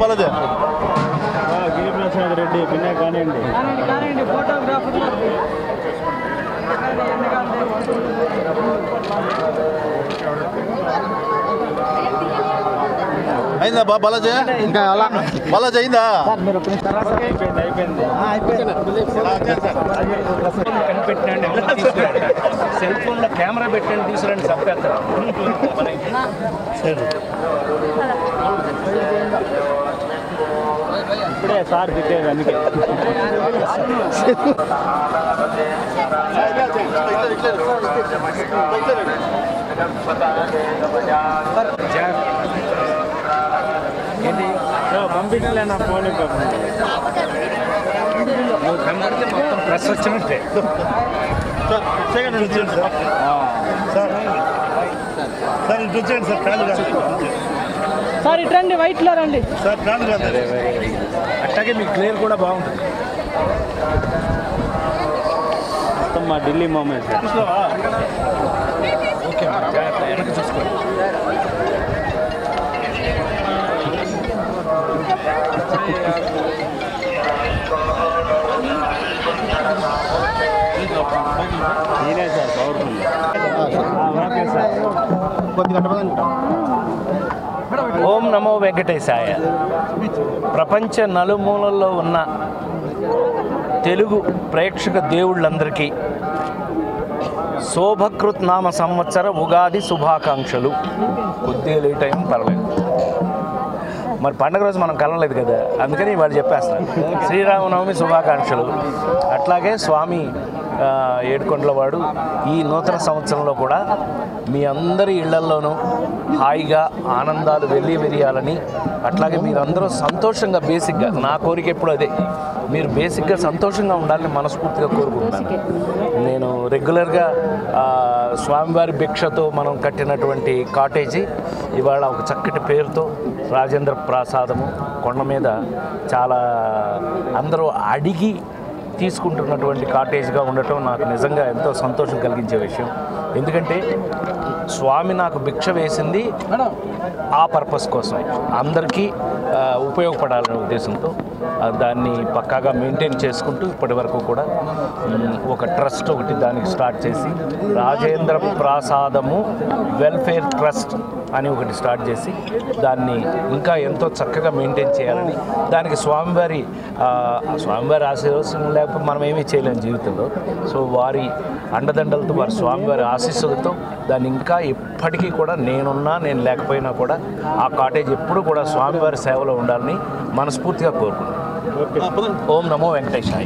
బాలాజీ గిరిప్రసాద్ రెడ్డి పిన్న కానివ్వండి అయిందా బా బాలాజీ? ఇంకా అలా బాలాజీ అయిందా? తీసుకురండి సెల్ ఫోన్లో కెమెరా పెట్టండి తీసుకురండి చంపేస్తారు ఇప్పుడే సార్ తిట్టేది అందుకే. ఏంటి ఫోన్ నువ్వు కనబడితే మొత్తం ప్రెస్ వచ్చినట్టే. Sir second sir. Sir sir ఇటు వచ్చేయండి సార్ సార్ ఇటు రండి వైట్లో రండి. సార్ కాదు అట్లాగే మీ క్లియర్ కూడా బాగుంటుంది. మొత్తం మా ఢిల్లీ మూమెంట్ ఓకే చూసుకోండి. నేనే సార్ పవర్ఫుల్ ఓకే సార్. కొద్దిగా. ఓం నమో వెంకటేశాయ. ప్రపంచ నలుమూలల్లో ఉన్న తెలుగు ప్రేక్షక దేవుళ్ళందరికీ శోభకృత్ నామ సంవత్సర ఉగాది శుభాకాంక్షలు. కొద్దిగా లేట్ అయిన పర్వాలేదు. మరి పండగ రోజు మనం కలవలేదు కదా అందుకని వాళ్ళు చెప్పేస్తాను శ్రీరామనవమి శుభాకాంక్షలు. అట్లాగే స్వామి ఏడుకొండల వాడు ఈ నూతన సంవత్సరంలో కూడా మీ అందరి ఇళ్ళల్లోనూ హాయిగా ఆనందాలు వెళ్ళి వెళ్ళాలని అట్లాగే మీరందరూ సంతోషంగా బేసిక్గా నా కోరిక ఎప్పుడు అదే. మీరు బేసిక్గా సంతోషంగా ఉండాలని మనస్ఫూర్తిగా కోరుకుంటున్నాను. రెగ్యులర్గా స్వామివారి భిక్షతో మనం కట్టినటువంటి కాటేజీ ఇవాళ ఒక చక్కటి పేరుతో రాజేంద్ర ప్రసాదము కొండ మీద చాలా అందరూ అడిగి తీసుకుంటున్నటువంటి కాటేజ్గా ఉండటం నాకు నిజంగా ఎంతో సంతోషం కలిగించే విషయం. ఎందుకంటే స్వామి నాకు భిక్ష వేసింది ఆ పర్పస్ కోసం అందరికీ ఉపయోగపడాలనే ఉద్దేశంతో దాన్ని పక్కాగా మెయింటైన్ చేసుకుంటూ ఇప్పటి వరకు కూడా ఒక ట్రస్ట్ ఒకటి దానికి స్టార్ట్ చేసి రాజేంద్ర ప్రసాదము వెల్ఫేర్ ట్రస్ట్ అని ఒకటి స్టార్ట్ చేసి దాన్ని ఇంకా ఎంతో చక్కగా మెయింటైన్ చేయాలని దానికి స్వామివారి స్వామివారి ఆశీర్వచనం లేకపోతే మనం ఏమీ చేయలేము జీవితంలో. సో వారి అండదండలతో వారి స్వామివారి ఆశీస్సులతో దాన్ని ఇంకా ఎప్పటికీ కూడా నేనున్నా నేను లేకపోయినా కూడా ఆ కాటేజ్ ఎప్పుడు కూడా స్వామివారి సేవలో ఉండాలని మనస్ఫూర్తిగా కోరుకుంటున్నాను. ఓం నమో వెంకటేశాయ.